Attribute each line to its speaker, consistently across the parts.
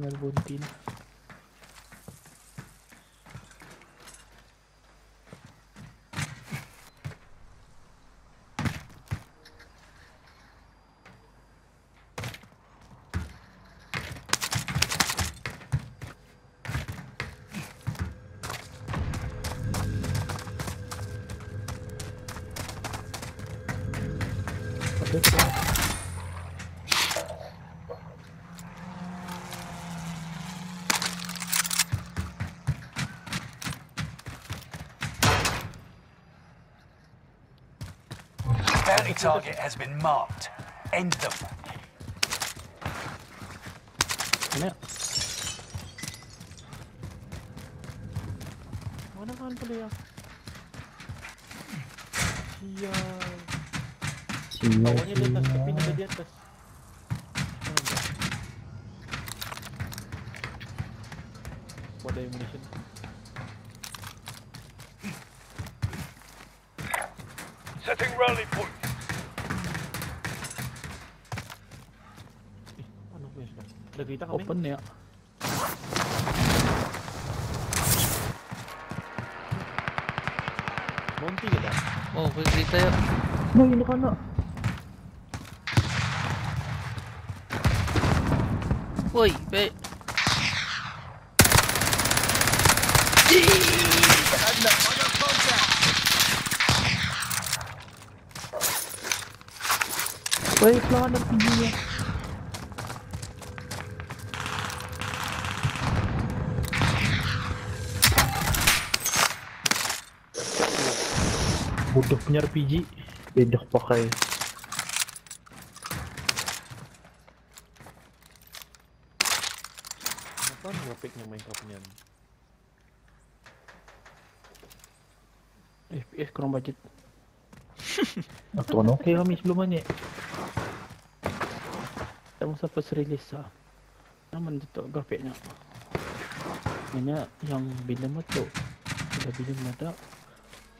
Speaker 1: nervontine
Speaker 2: Bounty target has been marked. End them.
Speaker 1: Ano yan? Ano naman pala yan? Siya.
Speaker 3: Siya.
Speaker 1: Bawa niya din, tapos kapin na di atas. Ano ba? Wala yung munition.
Speaker 2: Setting rally point.
Speaker 1: Yun? Nagkita kami?
Speaker 3: Open niya.
Speaker 1: Monty ka ba?
Speaker 4: Oh, pwede tayo.
Speaker 3: No, yun ka na.
Speaker 4: Uy, be.
Speaker 3: Wait lang ng PG niya.
Speaker 1: Budok niya RPG.
Speaker 3: Bedok pa kayo.
Speaker 1: Ano ang graphic ng Minecraft niyan?
Speaker 3: FPS kurang budget. Atau ano kaya kami sebelum ni? Tama sa first release ah. Naman dito grafiknya. Ini yang bila to. Sudah bila mo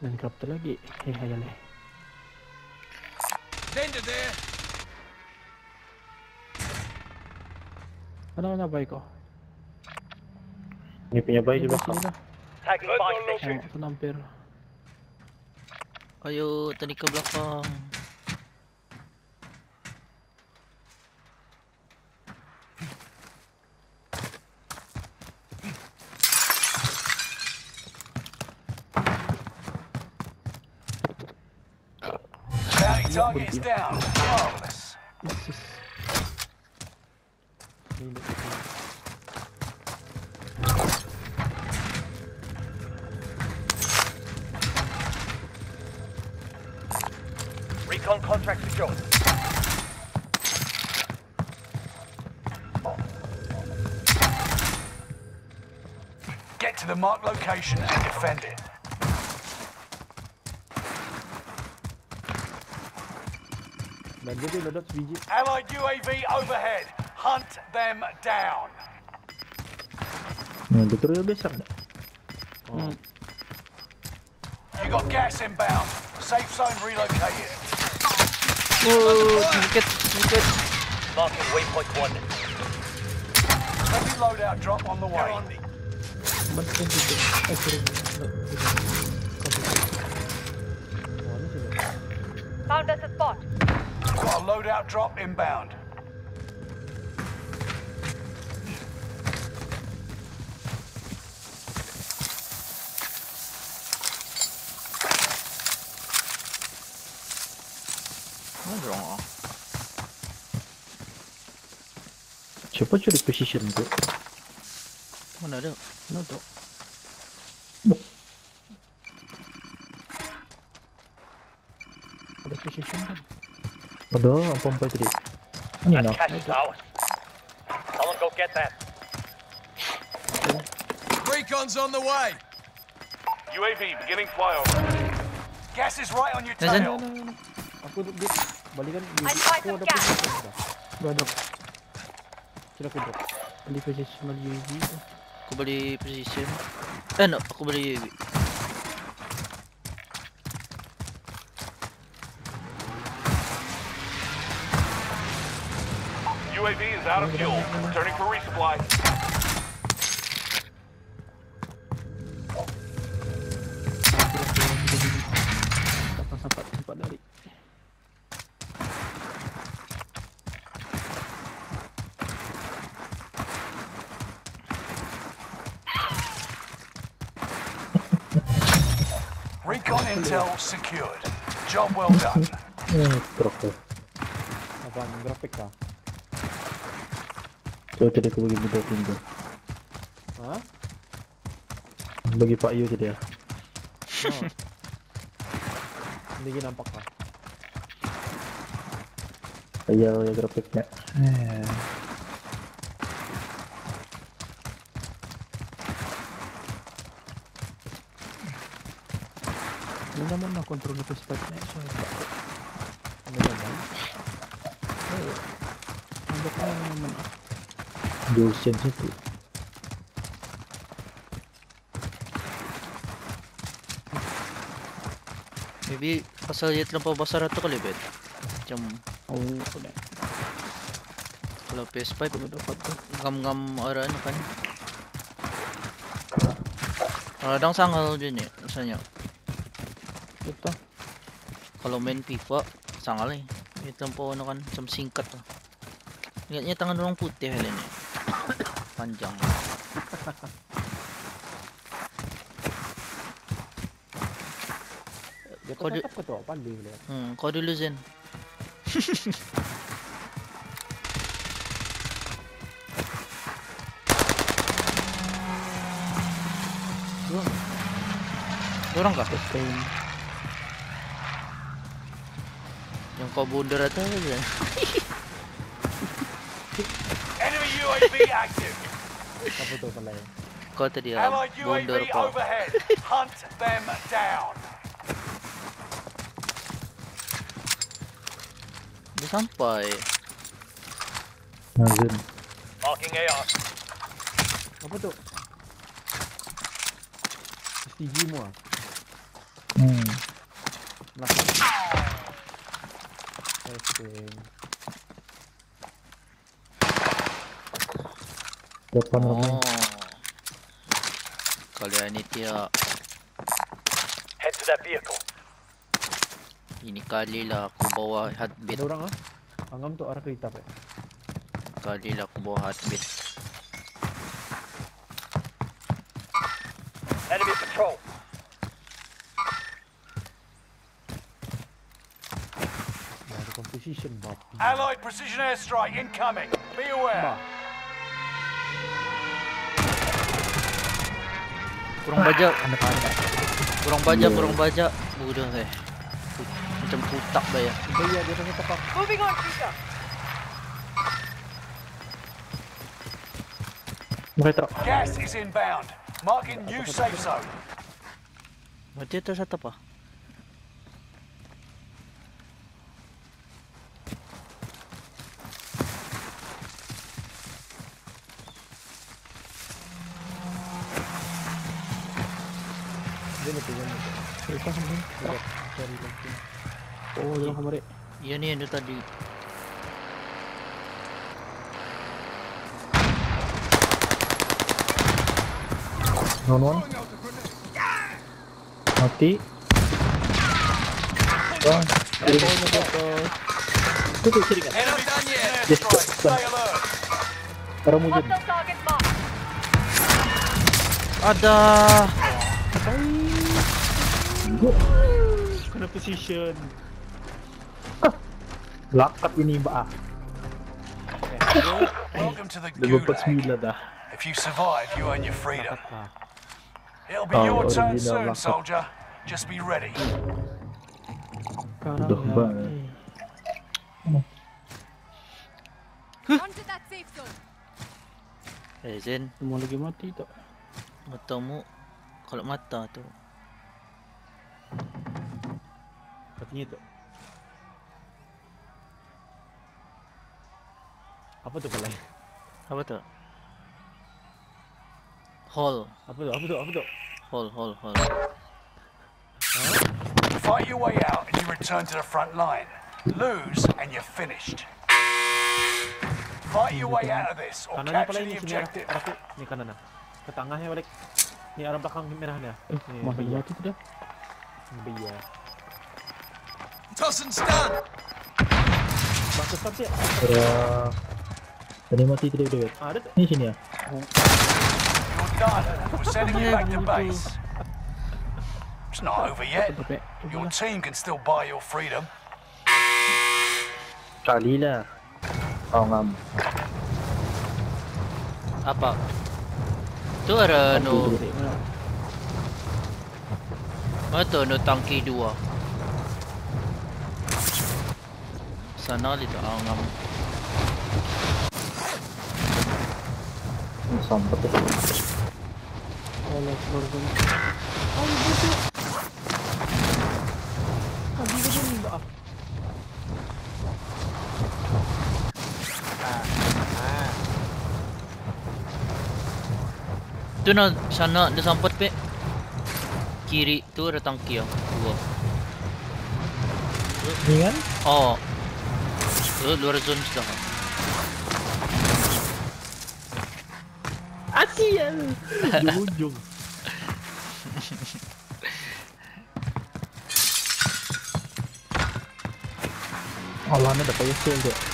Speaker 3: to. Minecraft lagi. Hei hayal eh.
Speaker 2: Vendor there.
Speaker 3: Ano na bay ko?
Speaker 1: Ini punya bayi juga.
Speaker 3: Sini na.
Speaker 2: Tagging buy station.
Speaker 3: Oh, penampir.
Speaker 4: Ayo, tani ke belakang.
Speaker 2: Bounty target is down.
Speaker 3: Yes.
Speaker 2: Recon contract secured. Get to the marked location and defend it.
Speaker 1: Banjir dia loadout sebiji.
Speaker 2: Allied UAV overhead. Hunt them down.
Speaker 3: Nah, betul ya besar.
Speaker 1: Oh.
Speaker 2: You got gas inbound. Safe zone relocated.
Speaker 4: Oh, sedikit, sedikit.
Speaker 2: Marking waypoint one. Heavy loadout drop on the way.
Speaker 3: Betul gitu. Sorry.
Speaker 1: Ini sih.
Speaker 5: Found us a spot.
Speaker 2: Got a loadout drop inbound.
Speaker 4: Ano wrong ah?
Speaker 3: Siapa curi position tu?
Speaker 4: Mana ada?
Speaker 3: Ano to? Ada position kan? Ada, apa apa tadi? Ini nak.
Speaker 2: is ours. Someone go get that.
Speaker 6: Recon's on the way.
Speaker 2: UAV beginning flyover. Gas is right on your tail.
Speaker 1: Aku duduk balikan aku ada.
Speaker 3: Gua drop.
Speaker 1: Sila aku drop.
Speaker 3: Beli positional UAV.
Speaker 4: Aku beli position. Eh, no, aku beli UAV.
Speaker 2: UAV is out of fuel. Returning for resupply. Recon intel secured. Job well done.
Speaker 3: Eh, Troppo.
Speaker 1: Ma non andrò.
Speaker 3: Coba tadi aku bagi budak pintu.
Speaker 1: Hah?
Speaker 3: Bagi Pak Yu tadi ya.
Speaker 1: Oh. Hindi nampak ka.
Speaker 3: Ayaw ya grafiknya. Eh. Ini naman na control ito sa start na ito.
Speaker 1: Ano naman?
Speaker 3: Ano ka naman ah? Dual sense ito.
Speaker 4: Maybe lang basa rato kalibet. Jam
Speaker 3: Oo, oh, kuda.
Speaker 4: kalau PS5
Speaker 3: Kuda dapat to.
Speaker 4: gam-gam ara ano kan. Kadang sangal din eh. Sanya.
Speaker 3: Ito.
Speaker 4: Kalau main FIFA sangal eh. Ito po ano kan sam singkat ah. Ingat niya tangan orang putih halin eh. Panjang. Kode-
Speaker 1: tatap ko to. Apaan di ulit?
Speaker 4: Hmm, kau dulu Zen. Kah?
Speaker 3: Sustain.
Speaker 4: Yang kau bundar atau aja?
Speaker 2: Enemy UAV active.
Speaker 1: Apa to pala yun?
Speaker 4: Kau tadi ya
Speaker 2: Allied
Speaker 4: bundar
Speaker 2: UAV
Speaker 4: kau.
Speaker 2: overhead. Hunt them down.
Speaker 4: Udah sampai.
Speaker 3: Nazin.
Speaker 2: Marking AR.
Speaker 1: Apa to? STG mo ah.
Speaker 3: Hmm.
Speaker 1: Naka. Testing.
Speaker 3: Depan
Speaker 4: Oh. Kalian ini dia
Speaker 2: Head to that vehicle.
Speaker 4: ini kali lah aku bawa heartbeat.
Speaker 1: Ada orang ah? Angam to arah kita pa.
Speaker 4: Kali lah aku bawa heartbeat.
Speaker 2: Enemy patrol. Allied precision airstrike incoming. Be aware.
Speaker 4: Kurang baja. Kurang baja, kurang baja. Udah eh. Macam putak ba ya?
Speaker 1: Baya dito sa tapak.
Speaker 5: Moving on.
Speaker 3: Pakai truk.
Speaker 2: Gas is inbound. Marking new safe zone.
Speaker 4: Baja tu satu apa?
Speaker 3: Oh, dalam kamari.
Speaker 4: Iya nih yang tadi.
Speaker 3: Non one. Mati. Itu tuh sering kan? Yes. Para mujud.
Speaker 4: Ada.
Speaker 3: Kena position. Lakat ini mbak.
Speaker 2: Welcome to the Gulag.
Speaker 3: 49 dah.
Speaker 2: If you survive, you earn your freedom.
Speaker 1: Ah.
Speaker 2: It'll be your turn soon, soldier. Just be ready.
Speaker 3: Udah banget.
Speaker 5: Onto that safe zone.
Speaker 4: Eh Zen,
Speaker 3: Semua lagi mati tak?
Speaker 4: matamu kalau mata tu.
Speaker 1: Katanya itu. Apa tuh pala?
Speaker 4: Apa tu? Hall,
Speaker 1: Apa tuh? Apa tuh? Apa tuh?
Speaker 4: hall, hall, hall.
Speaker 2: Fight your way out and you return to the front line. Lose and you're finished. Fight your way out of this or
Speaker 1: Kanannya
Speaker 2: capture
Speaker 1: ini
Speaker 2: the objective.
Speaker 1: Ini kanan na. Ke tengahnya balik. Ini arah belakang merah na.
Speaker 3: Eh, masih
Speaker 1: baya.
Speaker 3: mati tidak?
Speaker 1: Ini baya.
Speaker 6: Toss and stun.
Speaker 1: Ya.
Speaker 3: Ada. Tadi mati tidak David.
Speaker 1: Ah, ada.
Speaker 3: Ini sini ya.
Speaker 2: You're done. We're sending you back to base. It's not over yet. Your team can still buy your freedom.
Speaker 7: Kali lah. Oo nga.
Speaker 4: Apa? Tu ada no
Speaker 3: Dili, wala.
Speaker 4: Ano to? No tangki dua. Sana dito ang ngam.
Speaker 7: Sampat eh.
Speaker 3: Wala, doon. Ay, buto! Sabi ko dun ba?
Speaker 4: Tu na sana Kiri tu ada tangki oh. Dua.
Speaker 7: Ingat?
Speaker 4: Oh. Tu luar zone sudah.
Speaker 3: Asian! Di ujung. Allah na dapat yung shield eh.
Speaker 1: Natibak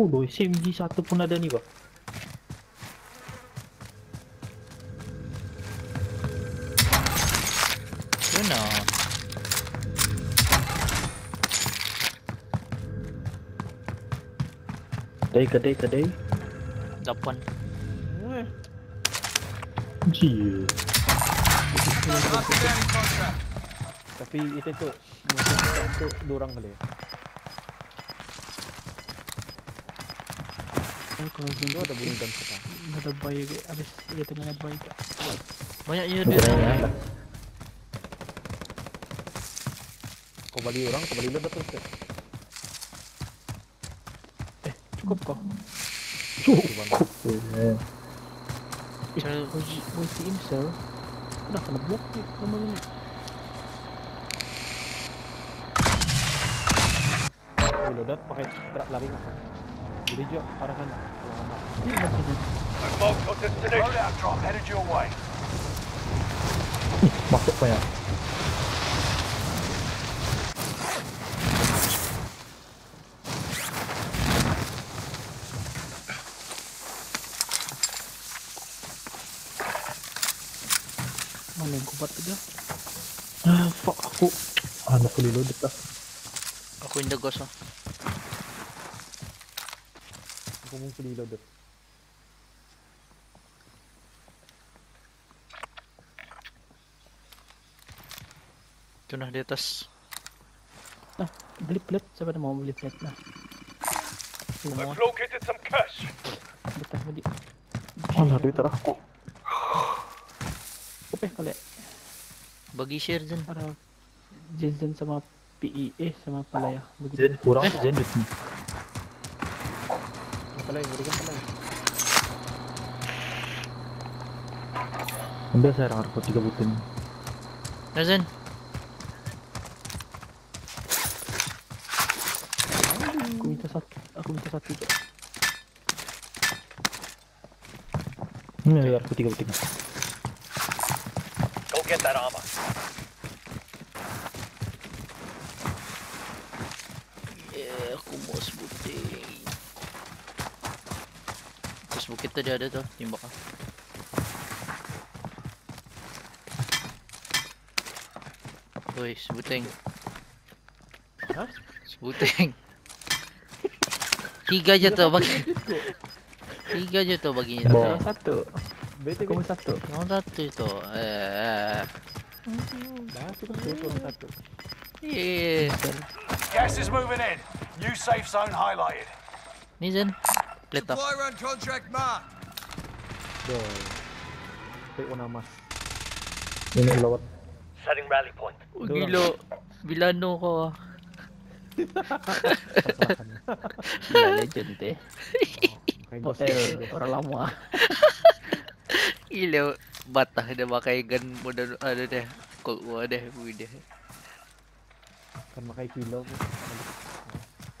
Speaker 3: Bodoh, SMG satu pun ada nih, Pak.
Speaker 4: Tu na.
Speaker 7: Kedai, kedai, kedai.
Speaker 4: Dapan.
Speaker 1: Eh,
Speaker 7: Jee.
Speaker 6: Marking down in contract.
Speaker 1: Tapi itu tuh mungkin itu dua orang kali ya.
Speaker 3: Ay, kalau
Speaker 1: Itu ada bunyi dan
Speaker 3: abis dia tengah.
Speaker 4: Banyak
Speaker 7: Kedai
Speaker 4: dia.
Speaker 7: ya.
Speaker 1: Kau bagi orang, kau bagi lu betul tuh.
Speaker 3: Cukup kok.
Speaker 7: Cukup. Eh,
Speaker 3: Eh, boy, boy si Imsel. Udah kena blok nih,
Speaker 1: pakai lari nggak? Jadi Jo, arah sana.
Speaker 3: Ini masih.
Speaker 7: Masuk.
Speaker 3: Mana yang kupat aja? Ah, fuck aku.
Speaker 7: Ah.
Speaker 4: Ako yung dagos oh.
Speaker 1: Aku mau reloadat.
Speaker 4: Tu na di atas.
Speaker 3: Nah, beli plate. Siapa mau beli plate? Nah. Semua.
Speaker 2: located some cash.
Speaker 3: Betah tadi.
Speaker 7: Wala, duit ako.
Speaker 3: Oke, kali
Speaker 4: Bagi share dyan.
Speaker 3: para Jensen sama PE eh sama Palaya begitu.
Speaker 7: Zen, kurang si Zen
Speaker 1: Berikan?
Speaker 7: Ambil saya orang aku tiga butin.
Speaker 4: Nazen.
Speaker 3: Aku minta satu, aku minta satu.
Speaker 7: Ini ada aku tiga butin.
Speaker 2: Go get that armor.
Speaker 4: Yeah, aku mau sebuting. Bukit tadi ada tuh, timbak ah. Woi, sebuting.
Speaker 1: Hah?
Speaker 4: Sebuting. Tiga aja tuh bagi. Tiga aja tuh baginya.
Speaker 7: Bo.
Speaker 3: Saya satu,
Speaker 1: BT
Speaker 3: kamu satu.
Speaker 4: Kamu satu itu. Eh.
Speaker 1: Dah, tuh, turun satu.
Speaker 4: Iya.
Speaker 2: Gas is moving in. New safe zone highlighted.
Speaker 4: Nih Zen. Plate
Speaker 6: contract marked.
Speaker 1: Duh. Sampai warna emas.
Speaker 7: Ini lawat.
Speaker 8: Setting rally point.
Speaker 4: Oh, gila. Bilano ko. ah.
Speaker 3: Gila legend eh. Oh,
Speaker 1: ghost.
Speaker 3: eh, orang lama.
Speaker 4: Gila. Batah dia pakai gun mo na ano deh. Cold war deh. Pwede.
Speaker 1: Kan makai kilo.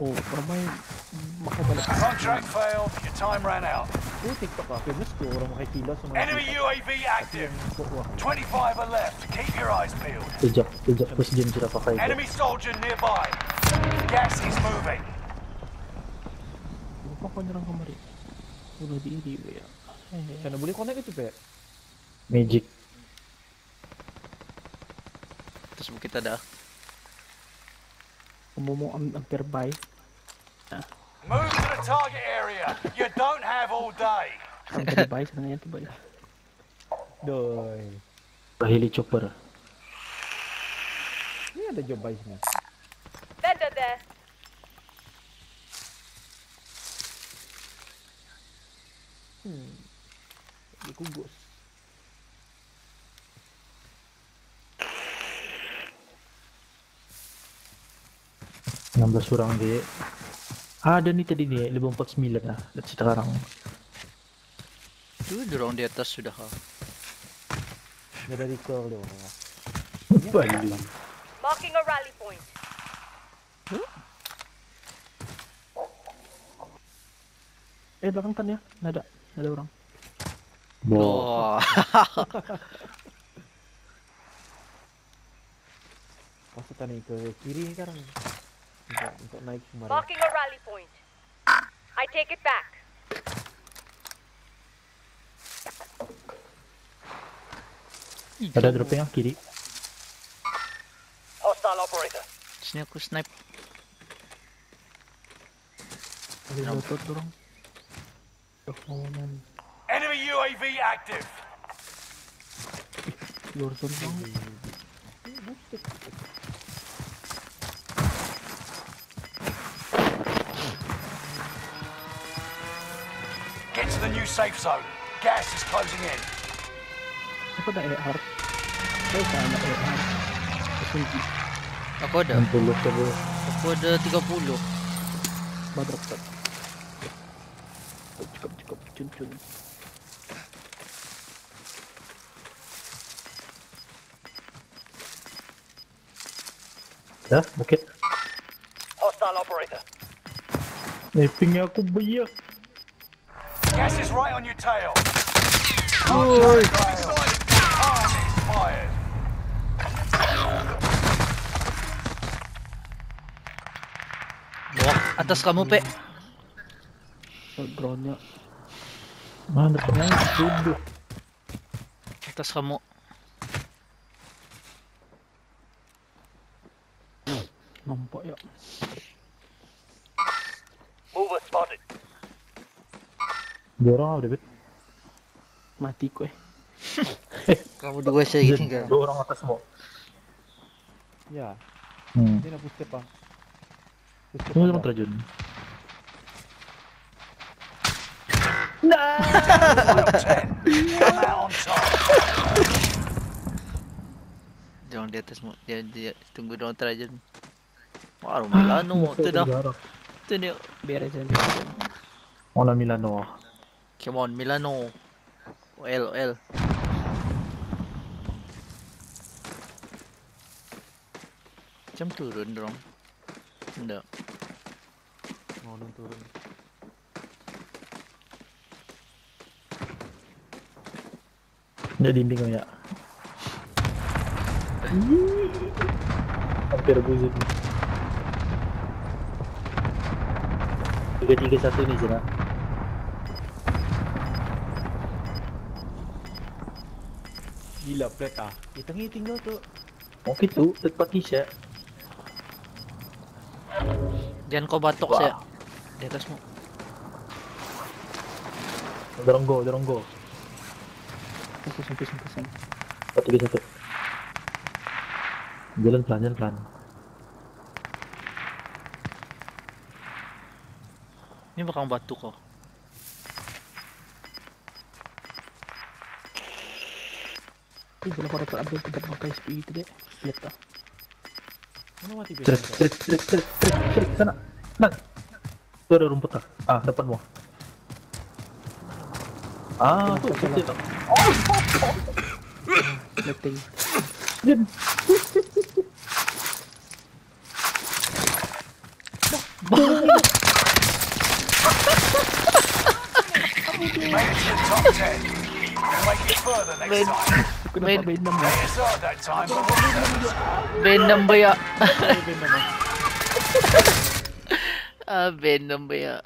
Speaker 3: Oh, ramai.
Speaker 2: Contract failed. Your time ran out.
Speaker 1: Oh, TikTok ah. Famous ko. Orang makai kilo sa mga
Speaker 2: Enemy
Speaker 1: TikTok.
Speaker 2: UAV active.
Speaker 1: Yung kukuha ko.
Speaker 2: 25 are left. Keep your eyes peeled.
Speaker 7: Sejak, sejak presiden sila pakai itu.
Speaker 2: Enemy soldier nearby. Gas is moving.
Speaker 3: Lupa ko nyerang kemari. Bunuh diri be ya. Eh,
Speaker 1: Sana boleh connect itu, Pe?
Speaker 7: Magic.
Speaker 4: Terus kita dah.
Speaker 3: umum am hampir bye.
Speaker 2: Move to the target area. You don't have all day.
Speaker 3: Hampir bye sebenarnya tuh bay.
Speaker 1: Doi.
Speaker 7: Heli chopper.
Speaker 1: Ini ada job buy sini.
Speaker 5: Vendor there.
Speaker 1: Hmm. Di kubus.
Speaker 7: enam belas orang dia. Ada nih tadi nih, 549 lah. Dan sekarang
Speaker 4: Tuh, dorong di atas sudah.
Speaker 1: Ini ada recall doh.
Speaker 7: Bali.
Speaker 5: Marking a rally point.
Speaker 3: Eh belakang kan ya, nada, ada orang.
Speaker 7: Bo.
Speaker 4: Oh.
Speaker 1: Pasti tadi ke kiri sekarang. Untuk, untuk naik kemarin.
Speaker 5: Marking a rally point. I take it back.
Speaker 7: Ada dropnya kiri.
Speaker 8: Hostile operator.
Speaker 4: Sini aku snipe.
Speaker 3: Ada orang. Oh man,
Speaker 2: Enemy UAV active.
Speaker 3: luar zone
Speaker 2: to the new safe zone. Gas is closing in.
Speaker 3: Apa ada AR? Saya tak ada AR. Kesunci,
Speaker 4: Aku ada.
Speaker 7: 60 coba.
Speaker 4: Aku ada 30.
Speaker 3: badrok tak. Cukup cukup cun cun.
Speaker 7: Ya, bukit.
Speaker 8: Hostile operator.
Speaker 7: Snipingnya aku bayar.
Speaker 2: Gas is right on your tail. Contract failed. Time expired.
Speaker 4: Wah, atas kamu, Pe.
Speaker 3: Backgroundnya
Speaker 7: Mana pernah duduk.
Speaker 4: Atas kamu.
Speaker 3: nampak ya.
Speaker 8: Mover spotted.
Speaker 7: Dua orang ada bet.
Speaker 3: Mati ku eh.
Speaker 4: Kamu dua saya gini kan.
Speaker 7: Dua orang atas semua.
Speaker 1: Ya,
Speaker 7: Hmm.
Speaker 1: dia nak ah. Step
Speaker 7: Semua orang
Speaker 1: ada.
Speaker 7: terjun.
Speaker 2: Final 10. Come out on top.
Speaker 4: Jangan di atas mu. Dia, dia tunggu dong terajan. Wah, Milano. Itu dah. Itu dia.
Speaker 3: Beres aja.
Speaker 7: Ona Milano.
Speaker 4: Come on, Milano. OL, OL. Macam turun dong. Enggak.
Speaker 1: Mau turun.
Speaker 7: Dia dinding ya. Hampir buzut. Tiga tiga satu nih Zina.
Speaker 1: Gila plate ah. Kita ngi tinggal tu.
Speaker 7: Oke tuh, tempat Kisha.
Speaker 4: Jangan kau batok saya. Di atasmu.
Speaker 7: Dorong go, dorong go.
Speaker 3: Sampai sampai sampai sampai.
Speaker 7: Empat tiga satu. Jalan pelan, jalan pelan.
Speaker 4: Ini bakal batu kau.
Speaker 3: Wala ko dapat ambil tempat bangkai sepi itu deh. Lihat tak.
Speaker 1: Ano mati?
Speaker 7: Cerit, cerit, cerit, cerit, cerit, cerit, sana. Sana. Itu ada rumput ah. Ah. Ah,
Speaker 2: it to the top 10. We'll make it further next time.
Speaker 3: Aku
Speaker 4: Main.
Speaker 3: dapat main nama.
Speaker 2: It's hard that time, but we'll
Speaker 4: Venom ba ya? ah, Venom ba ya?